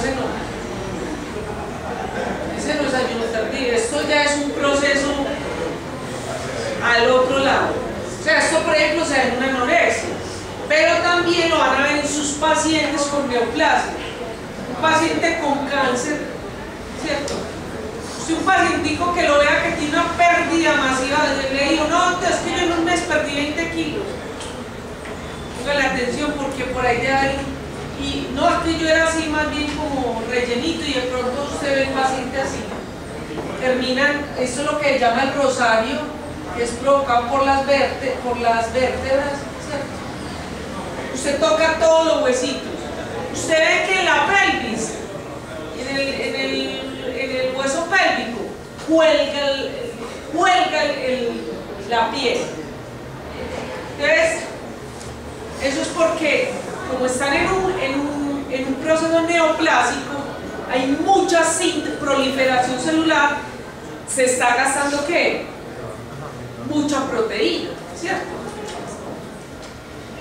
ese no. Ese no es ayuno tardío, esto ya es un proceso al otro lado. O sea, esto por ejemplo se da en una anorexia, pero también lo van a ver en sus pacientes con neoplasia. Un paciente con cáncer, ¿cierto? Si un pacientico que lo vea que tiene una pérdida masiva, le digo, no, es que yo en un mes perdí 20 kilos. Póngale atención porque por ahí ya hay y no, es que yo era así más bien como rellenito y de pronto usted ve el paciente así. Terminan, esto es lo que llama el rosario, que es provocado por las, por las vértebras, ¿cierto? Usted toca todos los huesitos. Usted ve que en la pelvis, en el, en el, en el hueso pélvico, cuelga, el, cuelga el, la piel. Entonces, eso es porque como están en un, proceso neoplásico, hay mucha proliferación celular, se está gastando ¿qué? Mucha proteína, ¿cierto?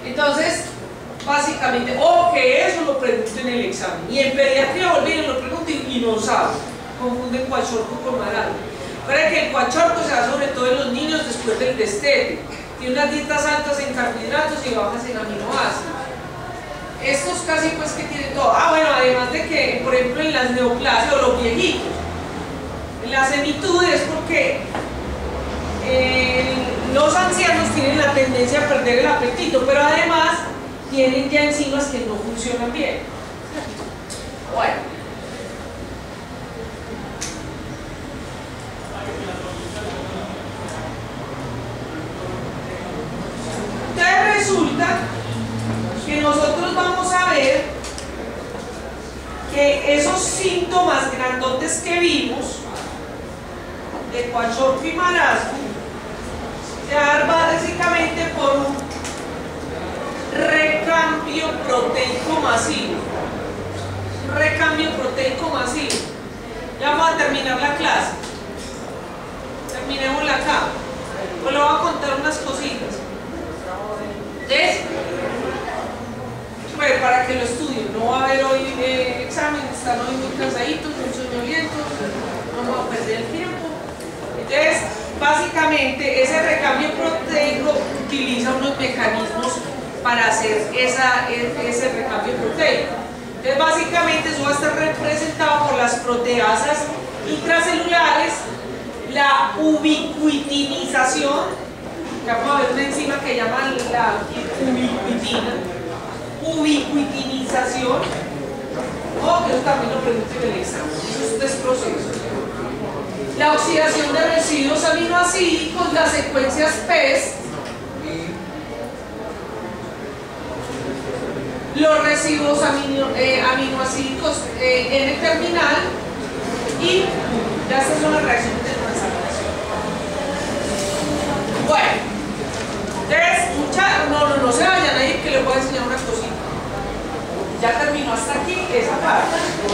Entonces, básicamente, o que eso lo pregunten en el examen. Y en pediatría volvieron lo preguntan y no saben. Confunden cuachorco con marano. Para que el cuachorco se da sobre todo en los niños después del destete. Tiene unas dietas altas en carbohidratos y bajas en aminoácidos estos casi pues que tienen todo. Ah, bueno, además de que, por ejemplo, en las neoplasias o los viejitos, en las semitudes, porque eh, los ancianos tienen la tendencia a perder el apetito, pero además tienen ya enzimas que no funcionan bien. Bueno. Entonces resulta que nosotros vamos a ver esos síntomas grandotes que vimos de cuachorco y marasmo se dan básicamente por un recambio proteico masivo. Recambio proteico masivo. Ya vamos a terminar la clase. Terminémosla acá pues le voy a contar unas cositas entonces para que lo estudien. No va a haber hoy eh, están hoy muy cansaditos, muy soñolientos, no vamos a perder el tiempo. Entonces, básicamente, ese recambio proteico utiliza unos mecanismos para hacer esa, ese recambio proteico. Entonces, básicamente, eso va a estar representado por las proteasas intracelulares, la ubiquitinización, vamos a ver una enzima que llama la ubiquitina, ubiquitinización o que eso también lo pregunte en el examen, esos tres procesos. La oxidación de residuos aminoacídicos, las secuencias PES, los residuos amino, eh, aminoacídicos eh, N-terminal y ya estas son las reacciones de transaminación. Bueno, mucha, no, no, no se vayan a ir que les voy a enseñar unas cositas ya terminó hasta aquí esa parte.